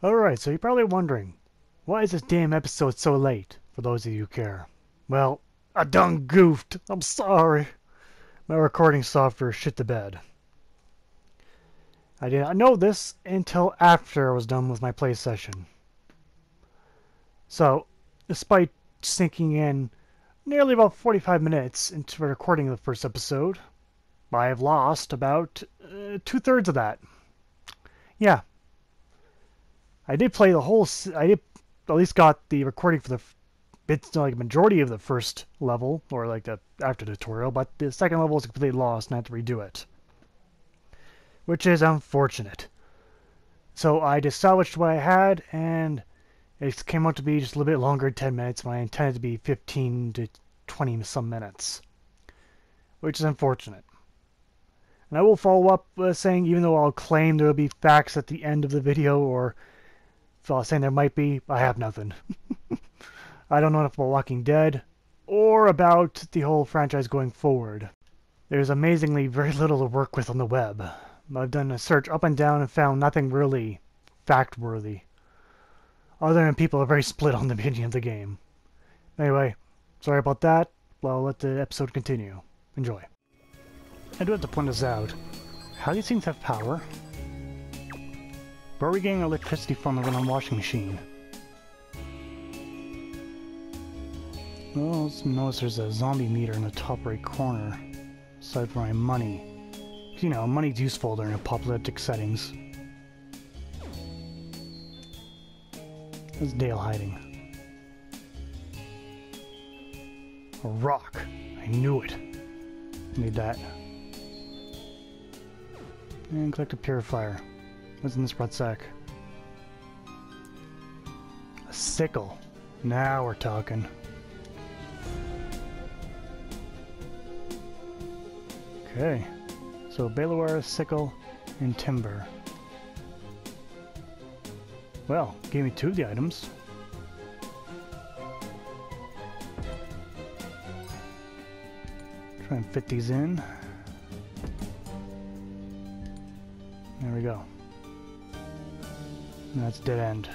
Alright, so you're probably wondering, why is this damn episode so late, for those of you who care? Well, I done goofed. I'm sorry. My recording software shit the bed. I did not know this until after I was done with my play session. So, despite sinking in nearly about 45 minutes into recording of the first episode, I have lost about uh, two thirds of that. Yeah. I did play the whole. I did at least got the recording for the bits like majority of the first level or like the after tutorial, but the second level is completely lost and I had to redo it, which is unfortunate. So I just salvaged what I had and it came out to be just a little bit longer, 10 minutes, when I intended to be 15 to 20 some minutes, which is unfortunate. And I will follow up uh, saying, even though I'll claim there will be facts at the end of the video, or saying there might be, I have nothing. I don't know enough about Walking Dead, or about the whole franchise going forward. There's amazingly very little to work with on the web. I've done a search up and down and found nothing really fact-worthy other than people are very split on the opinion of the game. Anyway, sorry about that. Well, let the episode continue. Enjoy. I do have to point this out. How these things have power? Where are we getting electricity from to run a washing machine? Well, notice there's a zombie meter in the top right corner. Aside from my money. You know, money's useful during apocalyptic settings. Where's Dale hiding? A rock. I knew it. Need that. And collect a purifier. What's in this bread sack? A sickle. Now we're talking. Okay. So balewire, sickle, and timber. Well, gave me two of the items. Try and fit these in. There we go. That's dead end.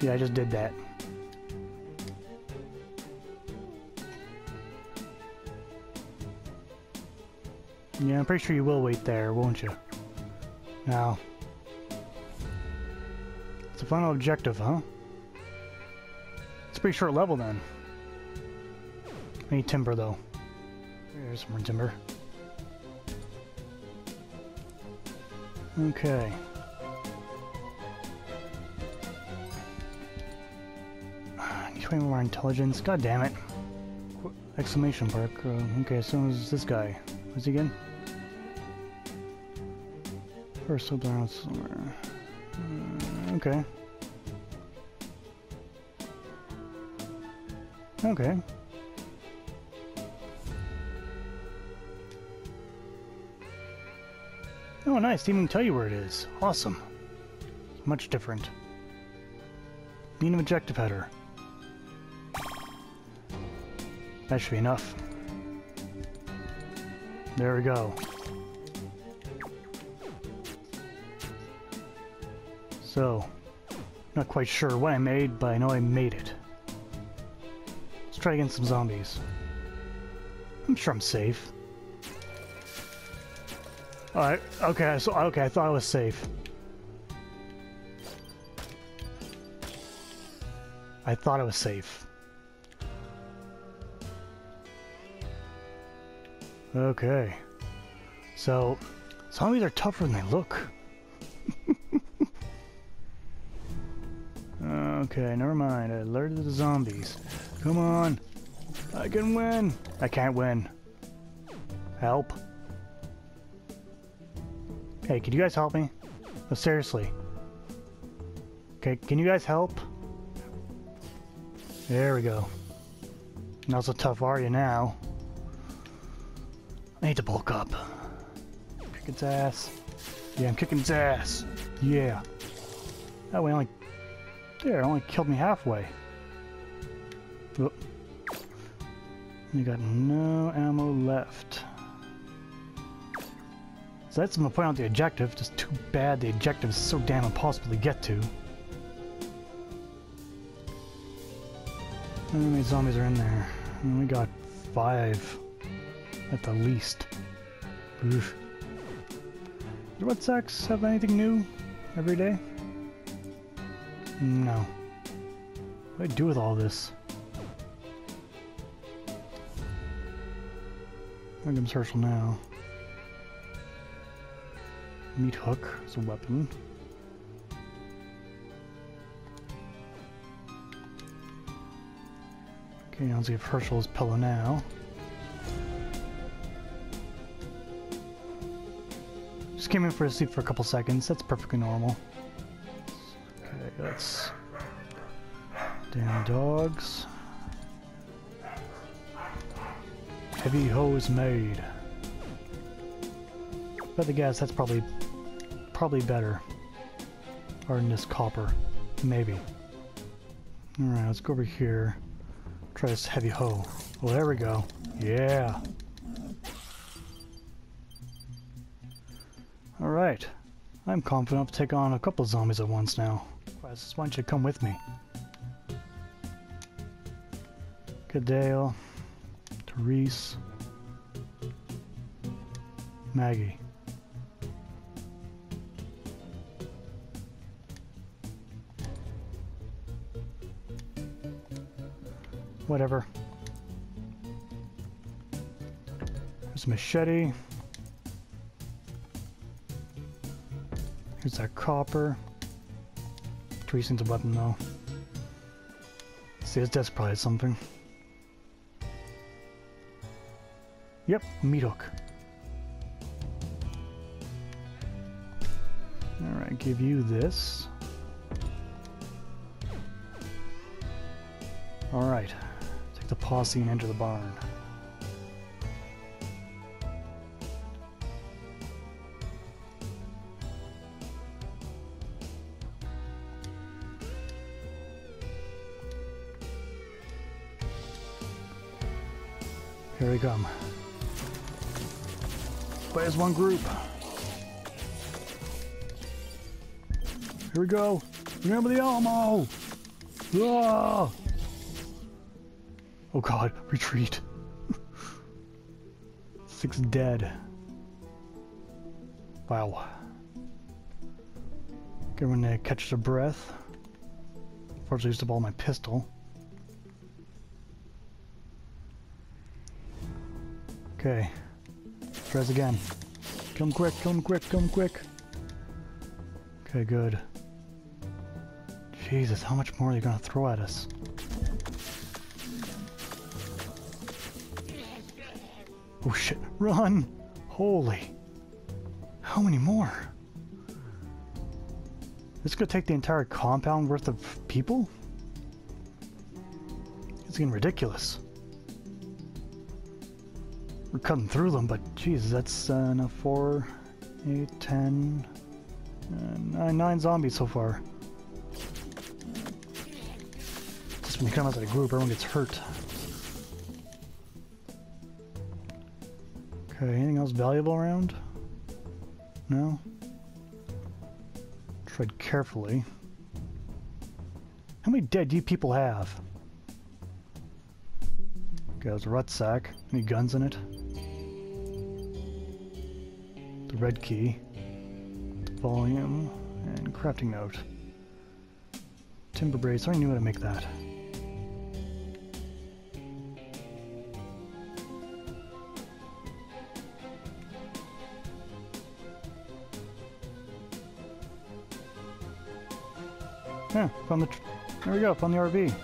Yeah, I just did that. Yeah, I'm pretty sure you will wait there, won't you? Now, It's the final objective, huh? It's a pretty short level then. I need timber though. There's some more timber. Okay. 20 more intelligence. God damn it. Exclamation mark. Uh, okay, so is this guy. What's he again? First, down somewhere. Okay. Okay. Oh, nice. Didn't even tell you where it is. Awesome. Much different. Mean objective header. That should be enough. There we go. So, not quite sure what I made, but I know I made it. Let's try against some zombies. I'm sure I'm safe. Alright, okay, so okay, I thought I was safe. I thought I was safe. Okay. So, zombies are tougher than they look. Okay, never mind. I alerted the zombies. Come on. I can win. I can't win. Help. Hey, can you guys help me? No, seriously. Okay, can you guys help? There we go. Not so tough are you now? I need to bulk up. Kick its ass. Yeah, I'm kicking its ass. Yeah. That way only there, only killed me halfway. Oh. You got no ammo left. So that's I'm point out the objective. Just too bad the objective is so damn impossible to get to. How many zombies are in there? And We got five at the least. Oof. Do Red Sox have anything new every day? No. What do I do with all this? Random Hershel now. Meat hook as a weapon. Okay, let's give Hershel his pillow now. Just came in for a sleep for a couple seconds. That's perfectly normal. Okay, let's... Damn dogs. Heavy hose made. But the guess that's probably probably better. Or in this copper. Maybe. Alright, let's go over here. Try this heavy hoe. Well there we go. Yeah. Alright. I'm confident to take on a couple zombies at once now. Quest, why don't you come with me? Good Dale. Therese. Maggie. Whatever. There's a machete. Here's that copper. Therese needs a weapon though. See, his desk probably something. Yep, meat hook. Alright, give you this. Alright, take the posse and enter the barn. Here we come. As one group. Here we go. Remember the Alamo! Ah! Oh god, retreat. Six dead. Wow. Get Everyone uh, catch a breath. Fortunately, used up all my pistol. Okay. Tries again. Come quick, come quick, come quick. Okay, good. Jesus, how much more are you gonna throw at us? Oh shit, run! Holy. How many more? This could take the entire compound worth of people? It's getting ridiculous. We're cutting through them, but Jesus, that's uh, no, 4, 8, 10, uh, nine, 9 zombies so far. Just when you come out of a group, everyone gets hurt. Okay, anything else valuable around? No? Tread carefully. How many dead do you people have? Okay, there's a rucksack. Any guns in it? Red key. Volume. And crafting note. Timber brace. I already knew how to make that. Yeah, found the... there we go, found the RV.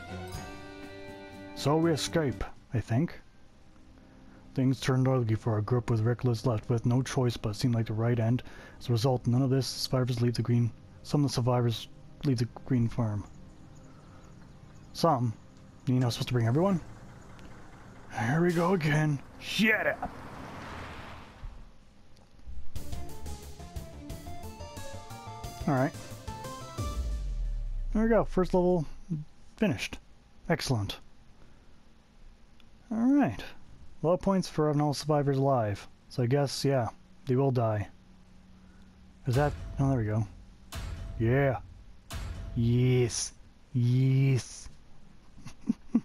So we escape, I think. Things turned ugly for our group with Rick left with no choice but seemed like the right end. As a result, none of this survivors leave the Greene... Some of the survivors leave the Greene farm. Some? You know, supposed to bring everyone? Here we go again. Shut up! Alright. There we go. First level finished. Excellent. Alright. Low points for all survivors alive. So I guess, yeah, they will die. Is that... Oh, there we go. Yeah. Yes. Yes.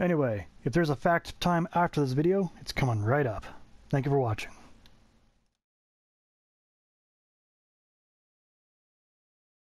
anyway, if there's a fact time after this video, it's coming right up. Thank you for watching.